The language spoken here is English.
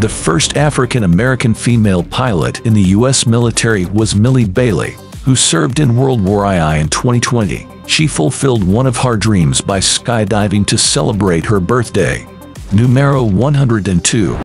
The first African-American female pilot in the U.S. military was Millie Bailey, who served in World War II in 2020. She fulfilled one of her dreams by skydiving to celebrate her birthday. Numero 102.